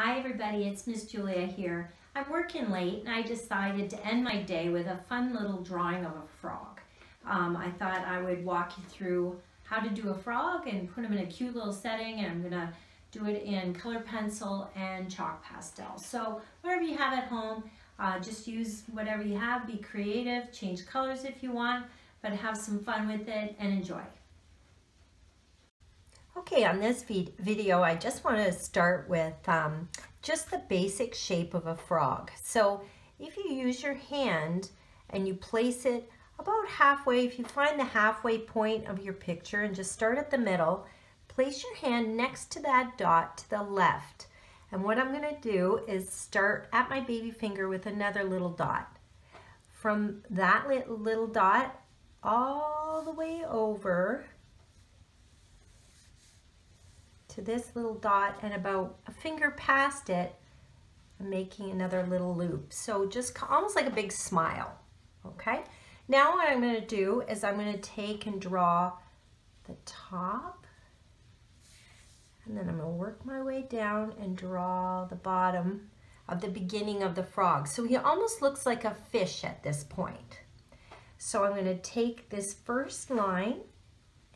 Hi everybody, it's Miss Julia here. I'm working late and I decided to end my day with a fun little drawing of a frog. Um, I thought I would walk you through how to do a frog and put him in a cute little setting and I'm to do it in color pencil and chalk pastel. So whatever you have at home, uh, just use whatever you have, be creative, change colors if you want, but have some fun with it and enjoy. Okay, on this video, I just want to start with um, just the basic shape of a frog. So if you use your hand and you place it about halfway, if you find the halfway point of your picture and just start at the middle, place your hand next to that dot to the left. And what I'm going to do is start at my baby finger with another little dot. From that little dot all the way over to this little dot and about a finger past it, I'm making another little loop. So just almost like a big smile, okay? Now what I'm gonna do is I'm gonna take and draw the top and then I'm gonna work my way down and draw the bottom of the beginning of the frog. So he almost looks like a fish at this point. So I'm gonna take this first line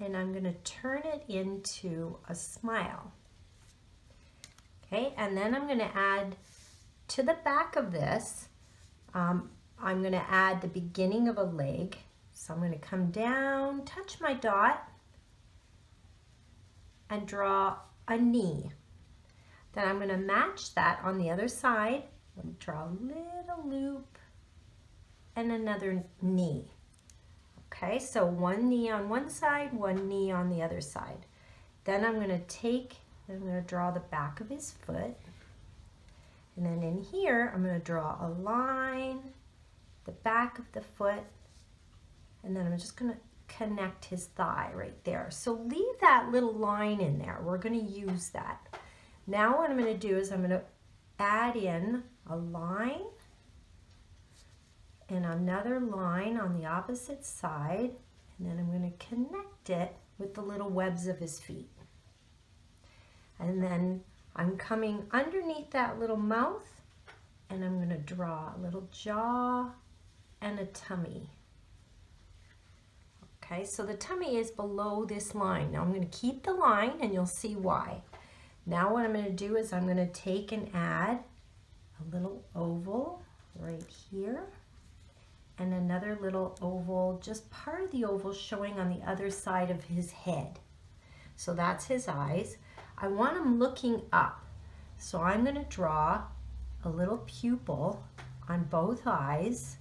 and I'm going to turn it into a smile. Okay, and then I'm going to add to the back of this, um, I'm going to add the beginning of a leg. So I'm going to come down, touch my dot, and draw a knee. Then I'm going to match that on the other side. Draw a little loop and another knee. Okay, so one knee on one side, one knee on the other side. Then I'm going to take, I'm to draw the back of his foot. And then in here, I'm going to draw a line, the back of the foot, and then I'm just going to connect his thigh right there. So leave that little line in there. We're going to use that. Now what I'm going to do is I'm going to add in a line and another line on the opposite side and then I'm going to connect it with the little webs of his feet. And then I'm coming underneath that little mouth and I'm going to draw a little jaw and a tummy. Okay, so the tummy is below this line. Now I'm going to keep the line and you'll see why. Now what I'm going to do is I'm going to take and add a little oval right here and another little oval, just part of the oval showing on the other side of his head. So that's his eyes. I want him looking up. So I'm going to draw a little pupil on both eyes.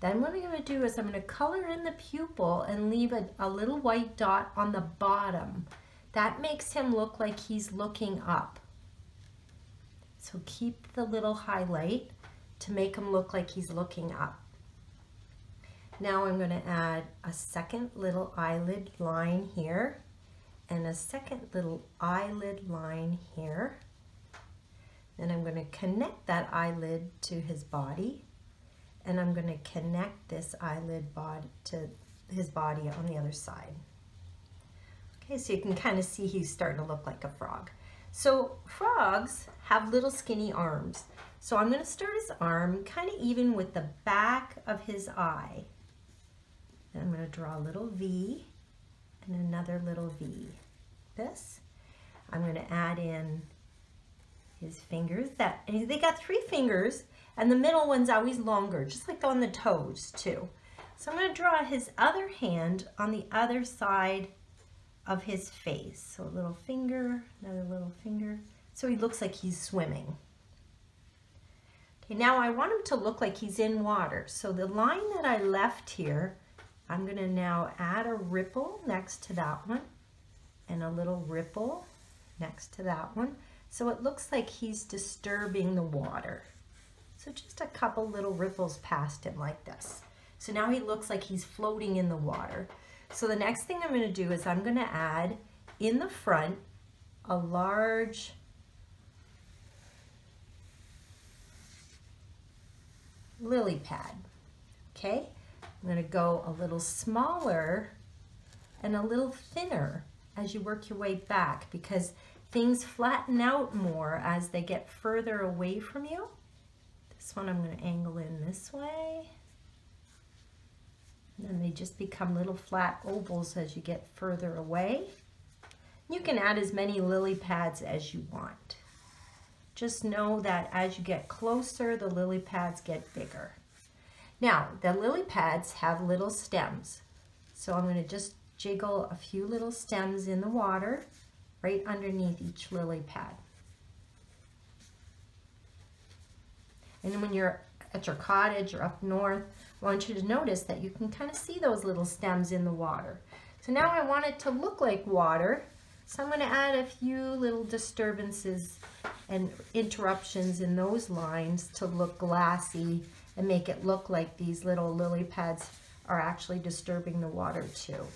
Then what I'm going to do is I'm going to color in the pupil and leave a, a little white dot on the bottom. That makes him look like he's looking up. So keep the little highlight to make him look like he's looking up. Now I'm going to add a second little eyelid line here and a second little eyelid line here. Then I'm going to connect that eyelid to his body and I'm going to connect this eyelid body to his body on the other side. Okay, so you can kind of see he's starting to look like a frog. So frogs have little skinny arms. So I'm going to start his arm kind of even with the back of his eye. Then I'm going to draw a little V and another little V. This. I'm going to add in his fingers. That They got three fingers and the middle one's always longer, just like on the toes too. So I'm going to draw his other hand on the other side of his face. So a little finger, another little finger. So he looks like he's swimming. Now I want him to look like he's in water. So the line that I left here, I'm going to now add a ripple next to that one and a little ripple next to that one. So it looks like he's disturbing the water. So just a couple little ripples past him like this. So now he looks like he's floating in the water. So the next thing I'm going to do is I'm going to add in the front a large lily pad. Okay, I'm going to go a little smaller and a little thinner as you work your way back because things flatten out more as they get further away from you. This one I'm going to angle in this way. And then they just become little flat ovals as you get further away. You can add as many lily pads as you want. Just know that as you get closer, the lily pads get bigger. Now, the lily pads have little stems. So I'm going to just jiggle a few little stems in the water right underneath each lily pad. And when you're at your cottage or up north, I want you to notice that you can kind of see those little stems in the water. So now I want it to look like water. So I'm going to add a few little disturbances and interruptions in those lines to look glassy and make it look like these little lily pads are actually disturbing the water too.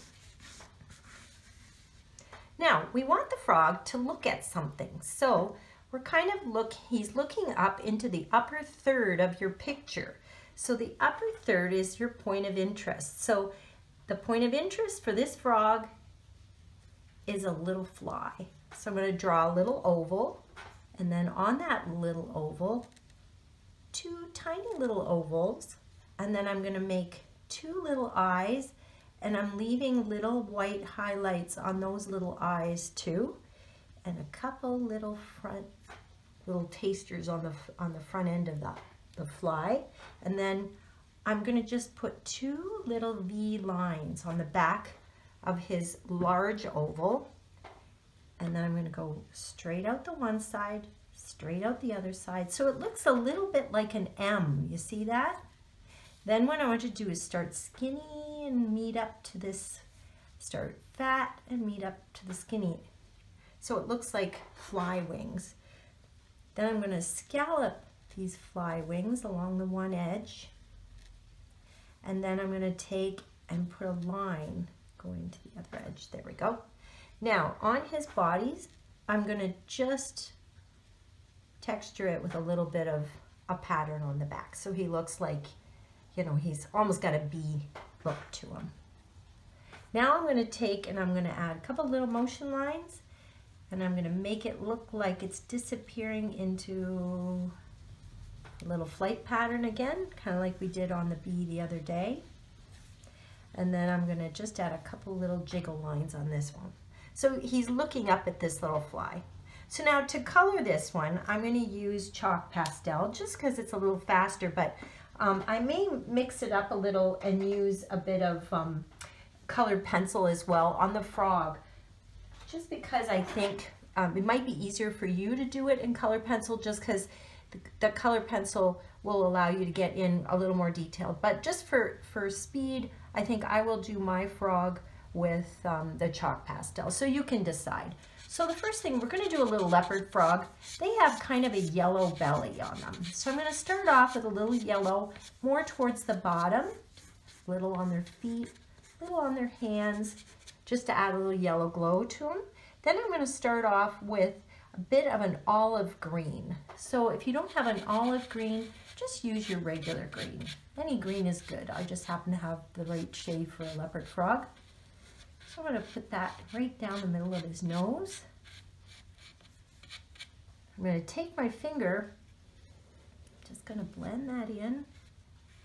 Now, we want the frog to look at something. So we're kind of look, he's looking up into the upper third of your picture. So the upper third is your point of interest. So the point of interest for this frog is a little fly. So I'm going to draw a little oval and then on that little oval, two tiny little ovals. And then I'm going to make two little eyes and I'm leaving little white highlights on those little eyes too and a couple little front little tasters on the on the front end of the, the fly. And then I'm going to just put two little V lines on the back of his large oval and then I'm going to go straight out the one side straight out the other side so it looks a little bit like an M you see that then what I want to do is start skinny and meet up to this, start fat and meet up to the skinny. So it looks like fly wings. Then I'm going to scallop these fly wings along the one edge. And then I'm going to take and put a line going to the other edge. There we go. Now on his bodies, I'm going to just texture it with a little bit of a pattern on the back. So he looks like you know, he's almost got a bee look to him. Now I'm going to take and I'm going to add a couple little motion lines and I'm going to make it look like it's disappearing into a little flight pattern again, kind of like we did on the bee the other day. And then I'm going to just add a couple little jiggle lines on this one. So he's looking up at this little fly. So now to color this one, I'm going to use chalk pastel just because it's a little faster, but um, I may mix it up a little and use a bit of um, colored pencil as well on the frog, just because I think um, it might be easier for you to do it in color pencil just because the, the color pencil will allow you to get in a little more detail. But just for, for speed, I think I will do my frog with um, the chalk pastel. So you can decide. So the first thing, we're gonna do a little leopard frog. They have kind of a yellow belly on them. So I'm gonna start off with a little yellow, more towards the bottom, little on their feet, little on their hands, just to add a little yellow glow to them. Then I'm gonna start off with a bit of an olive green. So if you don't have an olive green, just use your regular green. Any green is good. I just happen to have the right shade for a leopard frog. I'm going to put that right down the middle of his nose. I'm going to take my finger, just going to blend that in,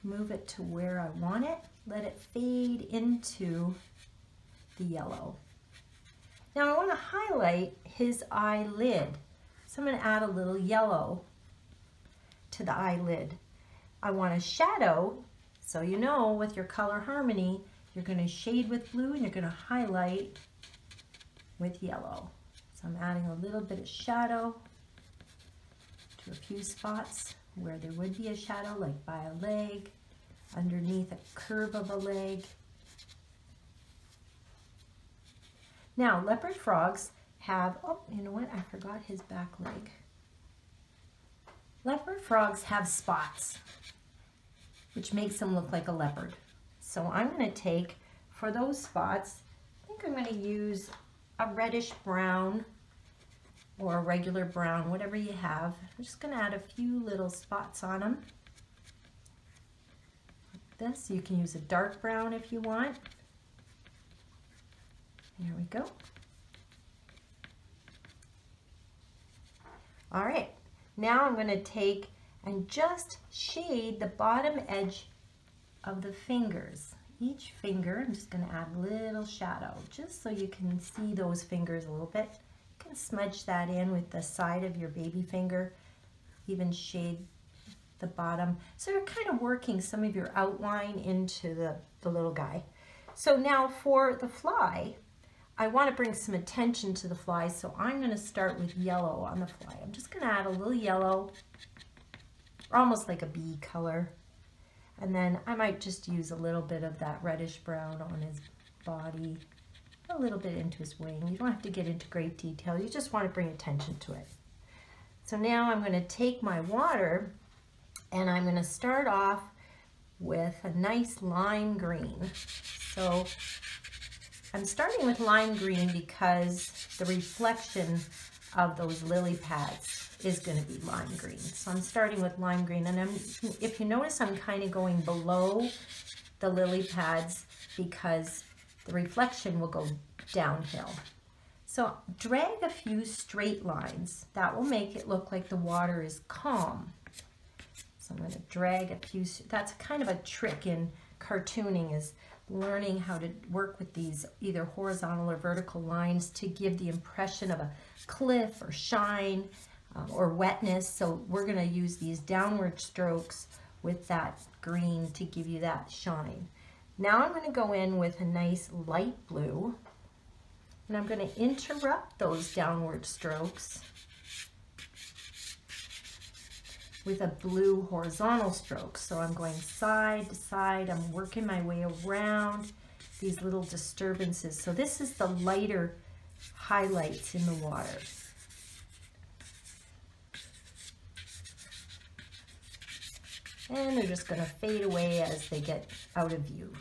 move it to where I want it, let it fade into the yellow. Now I want to highlight his eyelid. So I'm going to add a little yellow to the eyelid. I want a shadow, so you know with your color harmony, you're going to shade with blue and you're going to highlight with yellow. So I'm adding a little bit of shadow to a few spots where there would be a shadow, like by a leg, underneath a curve of a leg. Now, leopard frogs have, oh, you know what? I forgot his back leg. Leopard frogs have spots, which makes them look like a leopard. So I'm going to take, for those spots, I think I'm going to use a reddish brown or a regular brown, whatever you have. I'm just going to add a few little spots on them. Like this. You can use a dark brown if you want. There we go. All right, now I'm gonna take and just shade the bottom edge of the fingers. Each finger, I'm just gonna add a little shadow, just so you can see those fingers a little bit. You can smudge that in with the side of your baby finger, even shade the bottom. So you're kind of working some of your outline into the, the little guy. So now for the fly, I want to bring some attention to the fly, so I'm going to start with yellow on the fly. I'm just going to add a little yellow, almost like a bee color. And then I might just use a little bit of that reddish brown on his body, a little bit into his wing. You don't have to get into great detail. You just want to bring attention to it. So now I'm going to take my water and I'm going to start off with a nice lime green. So I'm starting with lime green because the reflection of those lily pads is going to be lime green. So I'm starting with lime green and I'm, if you notice I'm kind of going below the lily pads because the reflection will go downhill. So drag a few straight lines. That will make it look like the water is calm. So I'm going to drag a few, that's kind of a trick in cartooning is learning how to work with these either horizontal or vertical lines to give the impression of a cliff or shine um, or wetness. So we're going to use these downward strokes with that green to give you that shine. Now I'm going to go in with a nice light blue and I'm going to interrupt those downward strokes with a blue horizontal stroke. So I'm going side to side, I'm working my way around these little disturbances. So this is the lighter highlights in the water. And they're just going to fade away as they get out of view.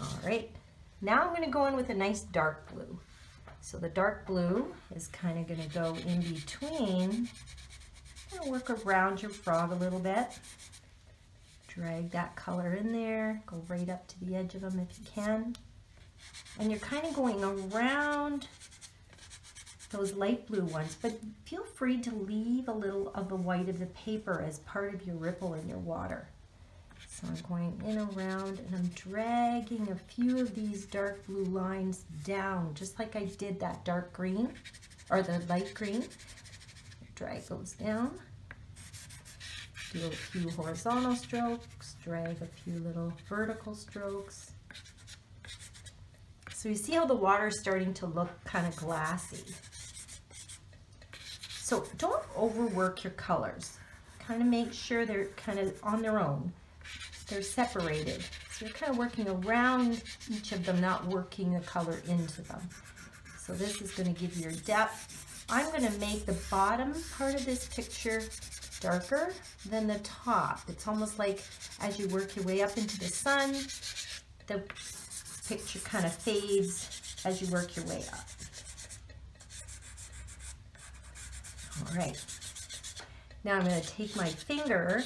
All right, now I'm going to go in with a nice dark blue. So the dark blue is kind of going to go in between work around your frog a little bit. Drag that color in there. Go right up to the edge of them if you can. And you're kind of going around those light blue ones, but feel free to leave a little of the white of the paper as part of your ripple in your water. So I'm going in around and I'm dragging a few of these dark blue lines down, just like I did that dark green, or the light green. Drag those down do a few horizontal strokes, drag a few little vertical strokes. So you see how the water is starting to look kind of glassy. So don't overwork your colors. Kind of make sure they're kind of on their own. They're separated. So you're kind of working around each of them, not working a color into them. So this is going to give you your depth. I'm going to make the bottom part of this picture darker than the top. It's almost like as you work your way up into the sun, the picture kind of fades as you work your way up. All right. Now I'm going to take my finger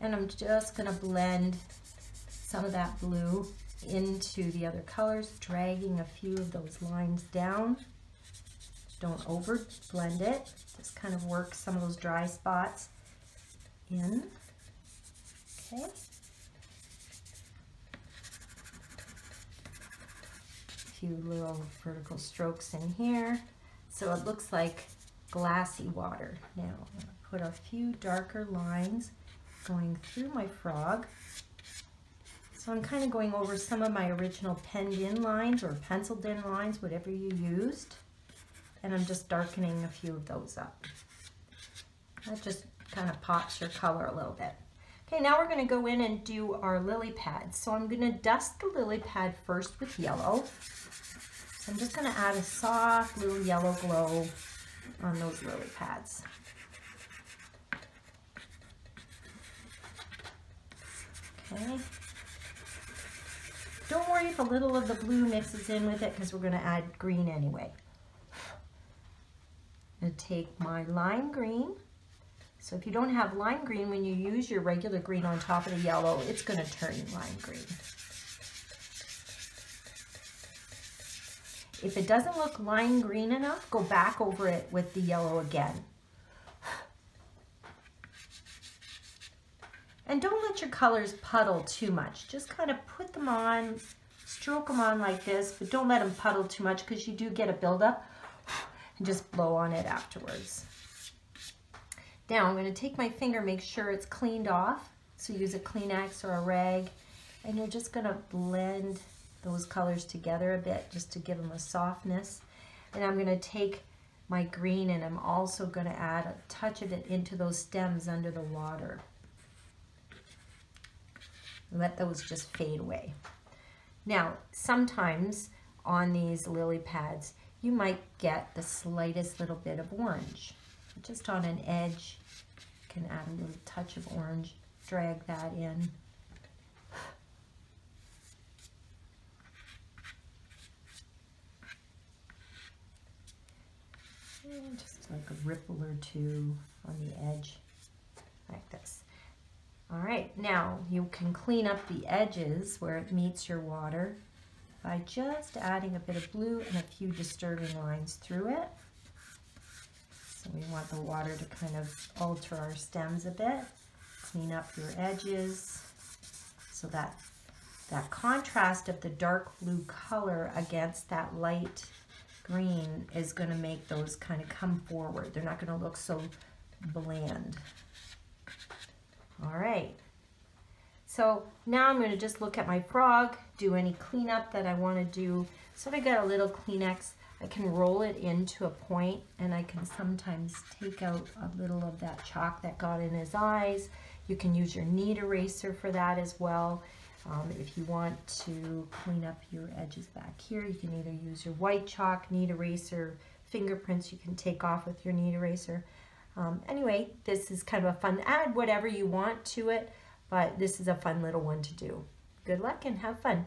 and I'm just going to blend some of that blue into the other colors, dragging a few of those lines down. Don't over blend it. Just kind of work some of those dry spots in. Okay. A few little vertical strokes in here. So it looks like glassy water. Now, to put a few darker lines going through my frog. So I'm kind of going over some of my original penned in lines or penciled in lines, whatever you used and I'm just darkening a few of those up. That just kind of pops your color a little bit. Okay, now we're going to go in and do our lily pads. So I'm going to dust the lily pad first with yellow. So I'm just going to add a soft little yellow glow on those lily pads. Okay. Don't worry if a little of the blue mixes in with it because we're going to add green anyway. I'm going to take my lime green. So if you don't have lime green, when you use your regular green on top of the yellow, it's going to turn lime green. If it doesn't look lime green enough, go back over it with the yellow again. And don't let your colors puddle too much. Just kind of put them on, stroke them on like this, but don't let them puddle too much because you do get a buildup and just blow on it afterwards. Now I'm going to take my finger, make sure it's cleaned off. So use a Kleenex or a rag and you're just going to blend those colors together a bit just to give them a softness. And I'm going to take my green and I'm also going to add a touch of it into those stems under the water. Let those just fade away. Now, sometimes on these lily pads, you might get the slightest little bit of orange. Just on an edge, you can add a little touch of orange, drag that in. Just like a ripple or two on the edge, like this. All right, now you can clean up the edges where it meets your water by just adding a bit of blue and a few disturbing lines through it. So we want the water to kind of alter our stems a bit. Clean up your edges so that that contrast of the dark blue color against that light green is going to make those kind of come forward. They're not going to look so bland. All right. So now I'm going to just look at my frog, do any cleanup that I want to do. So I got a little Kleenex. I can roll it into a point and I can sometimes take out a little of that chalk that got in his eyes. You can use your knead eraser for that as well. Um, if you want to clean up your edges back here, you can either use your white chalk, knead eraser, fingerprints you can take off with your knead eraser. Um, anyway, this is kind of a fun, add whatever you want to it, but this is a fun little one to do. Good luck and have fun.